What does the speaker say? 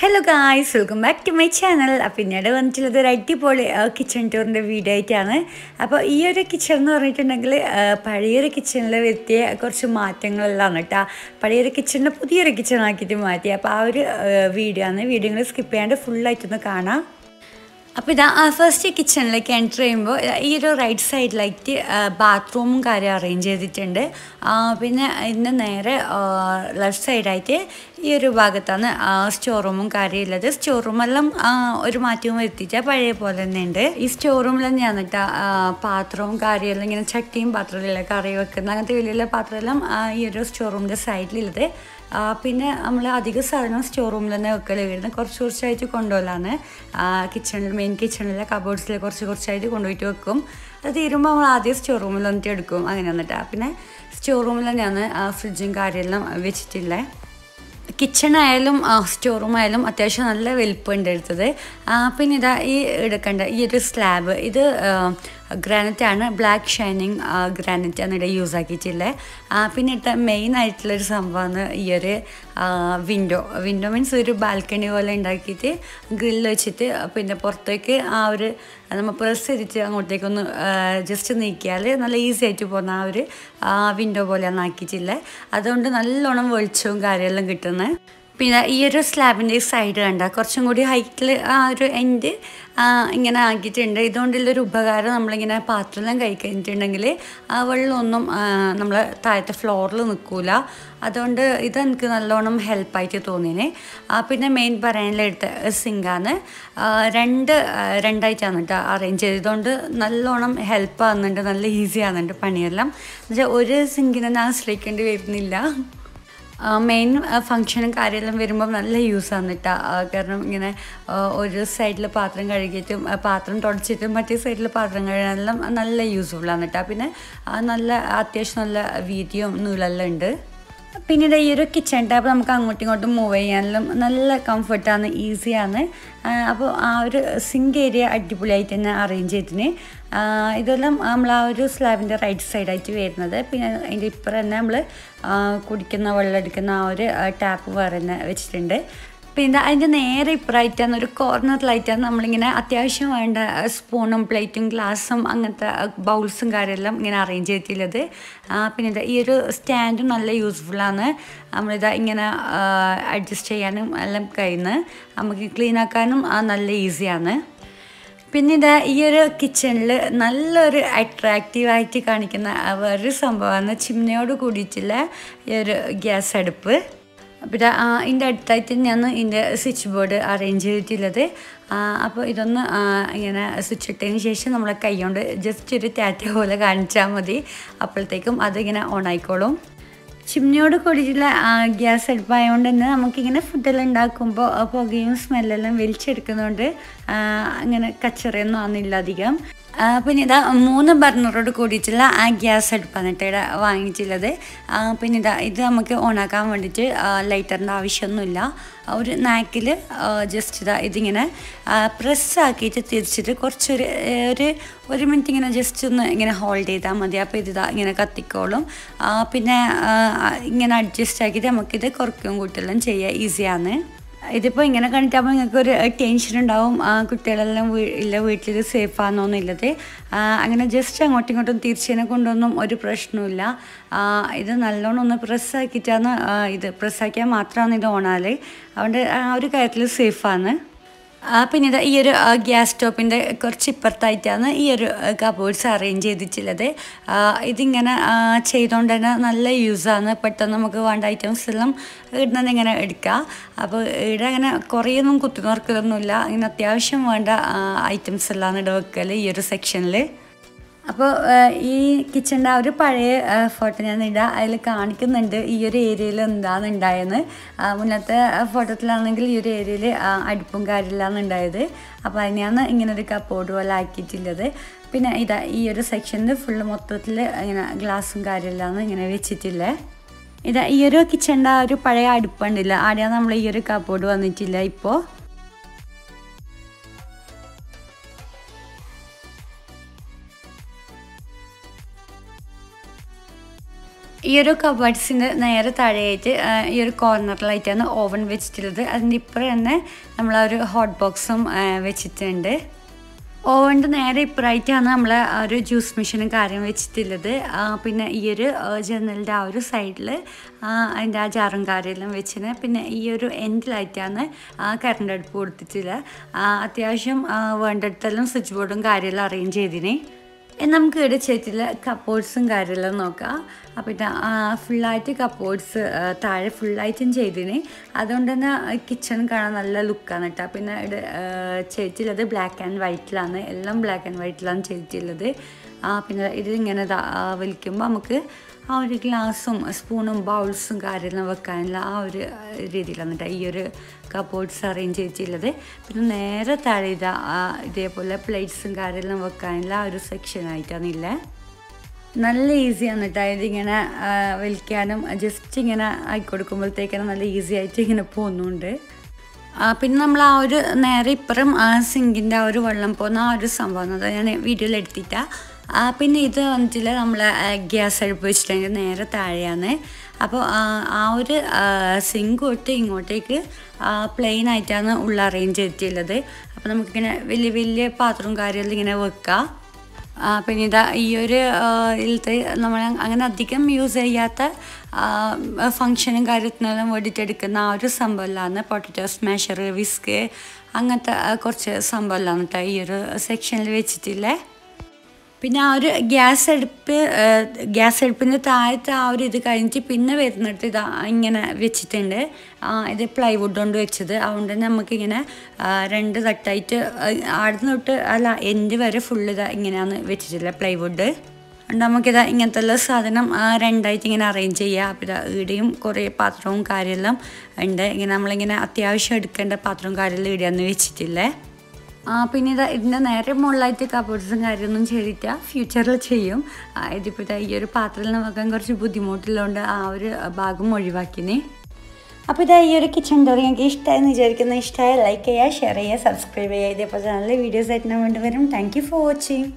Hello guys welcome back to my channel അപ്പോൾ പിന്നീട് വന്നിട്ടുള്ളത് ഒരു അടിപൊളി കിച്ചൺ ടൂറിന്റെ വീഡിയോ ആയിട്ടാണ്. അപ്പോൾ ഈ ഒരു കിച്ചൺ എന്ന് പറഞ്ഞിട്ടുണ്ടെങ്കിൽ പഴയൊരു കിച്ചണിൽ വരുത്തിയ കുറച്ച് മാറ്റങ്ങളെല്ലാം കേട്ടോ. പഴയൊരു കിച്ചണിനെ പുതിയൊരു കിച്ചൺ ആക്കിയിട്ട് മാറ്റി. അപ്പോൾ ആ ഒരു വീഡിയോ ആണ്. വീഡിയോ സ്കിപ്പ് ചെയ്യാണ്ട് ഫുള്ളായിട്ടൊന്ന് കാണാം. അപ്പോൾ ഇതാ ഫസ്റ്റ് കിച്ചണിലേക്ക് എന്റർ ചെയ്യുമ്പോൾ ഈ ഒരു റൈറ്റ് സൈഡിലായിട്ട് ബാത്റൂമും കാര്യം അറേഞ്ച് ചെയ്തിട്ടുണ്ട്. പിന്നെ ഇതിന് നേരെ ലെഫ്റ്റ് സൈഡായിട്ട് ഈ ഒരു ഭാഗത്താണ് സ്റ്റോർ റൂമും കാര്യമുള്ളത് സ്റ്റോർ റൂമെല്ലാം ഒരു മാറ്റവും വരുത്തിയിട്ട് പഴയ പോലെ തന്നെ ഉണ്ട്. ഈ സ്റ്റോർ റൂമിൽ തന്നെയാണ് കേട്ടോ പാത്രവും കാര്യമെല്ലാം ഇങ്ങനെ ചട്ടിയും പാത്രമെല്ലാം കറി വെക്കുന്ന അങ്ങനത്തെ വലിയ പാത്രമെല്ലാം ഈ ഒരു സ്റ്റോർ റൂമിന്റെ സൈഡിലുള്ളത് പിന്നെ നമ്മൾ അധിക സാധനം സ്റ്റോർ റൂമിൽ തന്നെ വെക്കൽ വരുന്നത് കുറച്ച് കുറച്ചായിട്ട് കൊണ്ടുപോകലാണ്. കിച്ചണിൽ മെയിൻ കിച്ചണിലെ കബോർഡ്സിൽ കുറച്ച് കുറച്ചായിട്ട് കൊണ്ടുപോയിട്ട് വെക്കും. അത് തീരുമ്പോൾ നമ്മൾ ആദ്യം സ്റ്റോർ റൂമിൽ വന്നിട്ട് എടുക്കും. അങ്ങനെ വന്നിട്ട്. പിന്നെ സ്റ്റോർ റൂമിൽ തന്നെയാണ് ഫ്രിഡ്ജും കാര്യമെല്ലാം വെച്ചിട്ടുള്ളത് കിച്ചൺ ആയാലും സ്റ്റോർ റൂം ആയാലും അത്യാവശ്യം നല്ല വലിപ്പമുണ്ട് എടുത്തത് പിന്നെ ഇതാ ഈ എടുക്കേണ്ട ഈ ഒരു സ്ലാബ് ഇത് ഗ്രാനൈറ്റ് ആണ് ബ്ലാക്ക് ഷൈനിങ് ഗ്രാനറ്റ് ആണ് ഇവിടെ യൂസ് ആക്കിയിട്ടുള്ളത് പിന്നെ ഇട്ട മെയിൻ ആയിട്ടുള്ളൊരു സംഭവമാണ് ഈ ഒരു വിൻഡോ വിൻഡോ മീൻസ് ഒരു ബാൽക്കണി പോലെ ഉണ്ടാക്കിയിട്ട് ഗ്രില്ല് വെച്ചിട്ട് പിന്നെ പുറത്തേക്ക് ആ ഒരു നമ്മൾ പ്രസ് ചെയ്തിട്ട് അങ്ങോട്ടേക്കൊന്ന് ജസ്റ്റ് നീക്കിയാൽ നല്ല ഈസി ആയിട്ട് പോകുന്ന ആ ഒരു വിൻഡോ പോലെയാണ് ആക്കിയിട്ടുള്ളത് അതുകൊണ്ട് നല്ലോണം വെളിച്ചവും കാര്യമെല്ലാം കിട്ടുന്നത് പിന്നെ ഈ ഒരു സ്ലാബിന്റെ സൈഡ് കണ്ട കുറച്ചും കൂടി ഹൈറ്റിൽ ആ ഒരു എൻഡ് ഇങ്ങനെ ആക്കിയിട്ടുണ്ട്. ഇതുകൊണ്ടുള്ളൊരു ഉപകാരം നമ്മളിങ്ങനെ പാത്രമെല്ലാം കൈ കഴിഞ്ഞിട്ടുണ്ടെങ്കിൽ ആ വെള്ളമൊന്നും നമ്മൾ താഴത്തെ ഫ്ലോറിൽ നിൽക്കില്ല അതുകൊണ്ട് ഇത് എനിക്ക് നല്ലോണം ഹെൽപ്പായിട്ട് തോന്നിനെ. പിന്നെ മെയിൻ പറയാനിലെടുത്ത സിങ്കാണ് രണ്ട് രണ്ടായിട്ടാണ് കേട്ടോ അറേഞ്ച് ചെയ്തതുകൊണ്ട് നല്ലോണം ഹെൽപ്പ് ആകുന്നുണ്ട് നല്ല ഈസി ആകുന്നുണ്ട് പണിയെല്ലാം. എന്നുവെച്ചാൽ ഒരു സിങ്കിനെ ഞാൻ ആശ്രയിക്കേണ്ടി വരുന്നില്ല. മെയിൻ ഫങ്ഷനും കാര്യമെല്ലാം വരുമ്പോൾ നല്ല യൂസ് ആണ് കേട്ടോ കാരണം ഇങ്ങനെ ഒരു സൈഡിൽ പാത്രം കഴുകിയിട്ടും പാത്രം തുടച്ചിട്ടും മറ്റേ സൈഡിൽ പാത്രം കഴുകാനെല്ലാം നല്ല യൂസ്ഫുൾ ആണ് കേട്ടോ പിന്നെ നല്ല അത്യാവശ്യം നല്ല വീതിയും നൂലെല്ലാം ഉണ്ട്. പിന്നീട് ഈ ഒരു കിച്ചൺ ടാപ്പ് നമുക്ക് അങ്ങോട്ടും ഇങ്ങോട്ടും മൂവ് ചെയ്യാനും നല്ല കംഫർട്ടാണ് ഈസിയാണ് അപ്പോൾ ആ ഒരു സിങ്ക് ഏരിയ അടിപൊളിയായിട്ട് തന്നെ അറേഞ്ച് ചെയ്തിന്. ഇതെല്ലാം നമ്മൾ ആ ഒരു സ്ലാബിന്റെ റൈറ്റ് സൈഡായിട്ട് വരുന്നത്. പിന്നെ അതിന്റെ ഇപ്പുറം തന്നെ നമ്മൾ കുടിക്കുന്ന വെള്ളം എടുക്കുന്ന ആ ഒരു ടാപ്പ് വേറെ തന്നെ വെച്ചിട്ടുണ്ട്. പിന്നെ അതിന്റെ നേരെ ഇപ്പുറമായിട്ടാണ് ഒരു കോർണറിലായിട്ടാണ് നമ്മളിങ്ങനെ അത്യാവശ്യം വേണ്ട സ്പൂണും പ്ലേറ്റും ഗ്ലാസും അങ്ങനത്തെ ബൗൾസും കാര്യമെല്ലാം ഇങ്ങനെ അറേഞ്ച് ചെയ്തിട്ടുള്ളത്. പിന്നെ ഈ ഒരു സ്റ്റാൻഡ് നല്ല യൂസ്ഫുള്ളാണ്. നമ്മളിതാ ഇങ്ങനെ അഡ്ജസ്റ്റ് ചെയ്യാനും എല്ലാം കഴിയുന്നത് നമുക്ക് ക്ലീൻ ആക്കാനും നല്ല ഈസിയാണ്. പിന്നെ ഇതാ ഈ ഒരു കിച്ചണിൽ നല്ലൊരു അട്രാക്റ്റീവായിട്ട് കാണിക്കുന്ന വേറൊരു സംഭവമാണ് ചിമ്നയോട് കൂടിയിട്ടുള്ള ഈ ഒരു ഗ്യാസ് അടുപ്പ്. ആ, ഇതിന്റെ അടുത്തായിട്ട് ഞാൻ ഇതിന്റെ സ്വിച്ച് ബോർഡ് അറേഞ്ച് ചെയ്തിട്ടുള്ളത്. അപ്പോൾ ഇതൊന്ന് ഇങ്ങനെ സ്വിച്ച് ഇട്ടതിന് ശേഷം നമ്മളെ കൈ കൊണ്ട് ജസ്റ്റ് ഒരു ടാറ്റ പോലെ കാണിച്ചാൽ മതി. അപ്പോഴത്തേക്കും അതിങ്ങനെ ഓൺ ആയിക്കോളും. ചിമ്നിയോട് കൂടിയിട്ടുള്ള ഗ്യാസ് അടുപ്പായതുകൊണ്ട് തന്നെ നമുക്കിങ്ങനെ ഫുഡെല്ലാം ഉണ്ടാക്കുമ്പോൾ പുകയും സ്മെല്ലെല്ലാം വലിച്ചെടുക്കുന്നതുകൊണ്ട് അങ്ങനെ കച്ചറയൊന്നും ആവുന്നില്ല അധികം. പിന്നെ ഇതാ മൂന്ന് ബർണറോട് കൂടിയിട്ടുള്ള ആ ഗ്യാസ് അടുപ്പാണ് കേട്ടോ ഇവിടെ വാങ്ങിയിട്ടുള്ളത്. പിന്നെ ഇതാ ഇത് നമുക്ക് ഓണാക്കാൻ വേണ്ടിയിട്ട് ലൈറ്ററിന്റെ ആവശ്യമൊന്നുമില്ല. ഒരു നാക്കിൽ ജസ്റ്റ് ഇതാ ഇതിങ്ങനെ പ്രസ് ആക്കിയിട്ട് തിരിച്ചിട്ട് കുറച്ചൊരു ഒരു ഒരു മിനിറ്റ് ഇങ്ങനെ ജസ്റ്റ് ഒന്ന് ഇങ്ങനെ ഹോൾഡ് ചെയ്താൽ മതി. അപ്പോൾ ഇത് ഇങ്ങനെ കത്തിക്കോളും. പിന്നെ ഇങ്ങനെ അഡ്ജസ്റ്റ് ആക്കിയിട്ട് നമുക്കിത് കുറയ്ക്കും കൂട്ടെല്ലാം ചെയ്യുക ഈസിയാണ് ഇതിപ്പോൾ ഇങ്ങനെ കണ്ടിട്ടാകുമ്പോൾ നിങ്ങൾക്ക് ഒരു ടെൻഷൻ ഉണ്ടാവും. കുട്ടികളെല്ലാം ഇല്ല വീട്ടിൽ സേഫ് ആണെന്നൊന്നുമില്ലത് അങ്ങനെ ജസ്റ്റ് അങ്ങോട്ടും ഇങ്ങോട്ടും തിരിച്ചതിനെ കൊണ്ടൊന്നും ഒരു പ്രശ്നമില്ല ഇത് നല്ലോണം ഒന്ന് പ്രസ്സാക്കിയിട്ടാണ് ഇത് പ്രസ്സാക്കിയാൽ മാത്രമാണ് ഇത് ഓണാൽ അതുകൊണ്ട് ആ ഒരു കാര്യത്തിൽ സേഫാണ് ആ, പിന്നെ ഈ ഒരു ഗ്യാസ് സ്റ്റോപ്പിന്റെ കുറച്ച് ഇപ്പുറത്തായിട്ടാണ് ഈ ഒരു കബോർഡ്സ് അറേഞ്ച് ചെയ്തിട്ടുള്ളത്. ഇതിങ്ങനെ ചെയ്തുകൊണ്ട് തന്നെ നല്ല യൂസാണ്. പെട്ടെന്ന് നമുക്ക് വേണ്ട ഐറ്റംസ് എല്ലാം ഇടുന്നത് ഇങ്ങനെ എടുക്കാം. അപ്പോൾ ഇവിടെ അങ്ങനെ കുറേയൊന്നും കുത്തി നോർക്കലൊന്നുമില്ല ഇങ്ങനെ അത്യാവശ്യം വേണ്ട ഐറ്റംസ് എല്ലാം ഇവിടെ വെക്കൽ ഈ ഒരു സെക്ഷനിൽ അപ്പോൾ ഈ കിച്ചണിന്റെ ആ ഒരു പഴയ ഫോട്ടോ ഞാൻ ഇടാം അതിൽ കാണിക്കുന്നുണ്ട്. ഈ ഒരു ഏരിയയിൽ എന്താണ് ഉണ്ടായെന്ന് മുന്നത്തെ ഫോട്ടോത്തിലാണെങ്കിൽ ഈ ഒരു ഏരിയയിൽ അടുപ്പും കാര്യമില്ലാന്ന് ഉണ്ടായത് അപ്പോൾ അതിനെയാണ് ഇങ്ങനെ ഒരു കപ്പോർഡ് പോലെ ആക്കിയിട്ടുള്ളത് പിന്നെ ഇതാ ഈ ഒരു സെക്ഷനിൽ ഫുള്ള് മൊത്തത്തിൽ ഇങ്ങനെ ഗ്ലാസും കാര്യമില്ലാന്ന് ഇങ്ങനെ വെച്ചിട്ടില്ലേ. ഇതാ ഈ ഒരു കിച്ചണിന്റെ ആ ഒരു പഴയ അടുപ്പുണ്ടല്ല. ആടെയാണ് നമ്മൾ ഈ ഒരു കപ്പോർഡ് വന്നിട്ടില്ല ഇപ്പോൾ ഈ ഒരു കബേർഡ്സിന്റെ നേരെ താഴെയായിട്ട് ഈ ഒരു കോർണറിലായിട്ടാണ് ഓവൻ വെച്ചിട്ടുള്ളത്. അതിന്റെ ഇപ്പുറം തന്നെ നമ്മൾ ആ ഒരു ഹോട്ട് ബോക്സും വെച്ചിട്ടുണ്ട്. ഓവന്റെ നേരെ ഇപ്പുറമായിട്ടാണ് നമ്മൾ ആ ഒരു ജ്യൂസ് മെഷീനും കാര്യം വെച്ചിട്ടുള്ളത്. പിന്നെ ഈ ഒരു ജനലിന്റെ ആ ഒരു സൈഡിൽ അതിന്റെ ആ ജാറും കാര്യമെല്ലാം വെച്ചിന്. പിന്നെ ഈ ഒരു എൻഡിലായിട്ടാണ് കറണ്ട് അടുപ്പ് കൊടുത്തിട്ടുള്ളത്. അത്യാവശ്യം വേണ്ടടുത്തെല്ലാം സ്വിച്ച് ബോർഡും കാര്യമെല്ലാം അറേഞ്ച് ചെയ്തിന്. നമുക്ക് ഇവിടെ ചേച്ചിൽ കപ്പോർട്സും കാര്യമെല്ലാം നോക്കാം. അപ്പോൾ ഇത് ഫുള്ളായിട്ട് കപ്പോർട്സ് താഴെ ഫുള്ളായിട്ടും ചെയ്തിന്. അതുകൊണ്ട് തന്നെ കിച്ചൺ കാണാൻ നല്ല ലുക്കാണ് കേട്ടോ പിന്നെ ഇവിടെ അത് ബ്ലാക്ക് ആൻഡ് വൈറ്റിലാണ് എല്ലാം ബ്ലാക്ക് ആൻഡ് വൈറ്റിലാണ് ചേച്ചിയുള്ളത് പിന്നെ ഇതിങ്ങനെ വലിക്കുമ്പോൾ നമുക്ക് ആ ഒരു ഗ്ലാസും സ്പൂണും ബൗൾസും കാര്യമെല്ലാം വെക്കാനുള്ള ആ ഒരു രീതിയിലാണ് കേട്ടോ ഈ ഒരു കപ്പോർട്സ് അറേഞ്ച് ചെയ്തിട്ടുള്ളത്. പിന്നെ നേരെ താഴെ ആ, ഇതേപോലെ പ്ലേറ്റ്സും കാര്യമെല്ലാം വെക്കാനുള്ള ആ ഒരു സെക്ഷനായിട്ടാണില്ല നല്ല ഈസിയാണ് കേട്ടോ. ഇതിങ്ങനെ ആ, വലിക്കാനും ജസ്റ്റ് ഇങ്ങനെ ആയിക്കൊടുക്കുമ്പോഴത്തേക്കാണ് നല്ല ഈസി ആയിട്ട് ഇങ്ങനെ പോകുന്നുണ്ട്. പിന്നെ നമ്മൾ ആ ഒരു നേരെ ഇപ്പുറം ആ സിങ്കിന്റെ ആ ഒരു വെള്ളം പോകുന്ന ആ ഒരു സംഭവം. അത് ഞാൻ വീഡിയോയിൽ എടുത്തിട്ടാ. ആ, പിന്നെ ഇത് വന്നിട്ടില്ല. നമ്മൾ ഗ്യാസ് അടുപ്പ് വെച്ചിട്ടുണ്ടെങ്കിൽ നേരെ താഴെയാണ്. അപ്പോൾ ആ, ആ ഒരു സിങ്ക് തൊട്ട് ഇങ്ങോട്ടേക്ക് പ്ലെയിൻ ആയിട്ടാണ് ഉള്ള അറേഞ്ച് ചെയ്തിട്ടുള്ളത്. അപ്പോൾ നമുക്കിങ്ങനെ വലിയ വലിയ പാത്രവും കാര്യമെല്ലാം ഇങ്ങനെ വെക്കാം. ആ, പിന്നെ ഇതാ ഈ ഒരു ഇതിലത്തെ നമ്മൾ അങ്ങനെ അധികം യൂസ് ചെയ്യാത്ത ഫങ്ഷനും കാര്യത്തിനെല്ലാം വേണ്ടിയിട്ട് എടുക്കുന്ന ആ ഒരു സംഭവമാണ് പൊട്ടറ്റോ സ്മാഷർ വിസ്ക് അങ്ങനത്തെ കുറച്ച് സംഭവമാണ് കേട്ടോ ഈ ഒരു സെക്ഷനിൽ വെച്ചിട്ടില്ലേ. പിന്നെ ആ ഒരു ഗ്യാസ് അടുപ്പ് ഗ്യാസ് അടുപ്പിന്റെ താഴത്തെ ആ ഒരു ഇത് കഴിഞ്ഞിട്ട് പിന്നെ വരുന്നിടത്ത് ഇത് ഇങ്ങനെ വെച്ചിട്ടുണ്ട്. ഇത് പ്ലൈവുഡ് കൊണ്ട് വെച്ചത്. അതുകൊണ്ട് തന്നെ നമുക്കിങ്ങനെ രണ്ട് തട്ടായിട്ട് ആടുന്ന തൊട്ട് അല്ല എന്റെ വരെ ഫുള്ള് ഇതാ ഇങ്ങനെയാണ് വെച്ചിട്ടില്ല പ്ലൈവുഡ് അതുകൊണ്ട് നമുക്കിതാ ഇങ്ങനത്തെ ഉള്ള സാധനം രണ്ടായിട്ട് ഇങ്ങനെ അറേഞ്ച് ചെയ്യുക അപ്പോൾ ഇതാ ഈടെയും കുറേ പാത്രവും കാര്യമെല്ലാം ഉണ്ട്. ഇങ്ങനെ നമ്മളിങ്ങനെ അത്യാവശ്യം എടുക്കേണ്ട പാത്രവും കാര്യമെല്ലാം ഈടെയൊന്നും വെച്ചിട്ടില്ലേ പിന്നെ ഇതാ ഇതിന്റെ നേരെ മുകളിലായിട്ട് കബോർഡ്സും കാര്യമൊന്നും ചെയ്തിട്ട് ഫ്യൂച്ചറിൽ ചെയ്യും. ആ, ഇതിപ്പോൾ ഇതാ ഈ ഒരു പാത്രത്തിൽ വെക്കാൻ കുറച്ച് ബുദ്ധിമുട്ടുള്ളതുകൊണ്ട് ആ ഒരു ഭാഗം ഒഴിവാക്കിനെ അപ്പോൾ ഇതാ ഈ ഒരു കിച്ചൺ ഡോർ ഞങ്ങൾക്ക് ഇഷ്ടമായെന്ന് വിചാരിക്കുന്ന. ഇഷ്ടമായ ലൈക്ക് ചെയ്യുക ഷെയർ ചെയ്യുക സബ്സ്ക്രൈബ് ചെയ്യുക. ഇതേപോലെ നല്ല വീഡിയോസ് ആയിട്ട് ഞാൻ വേണ്ടി വരും. Thank you for watching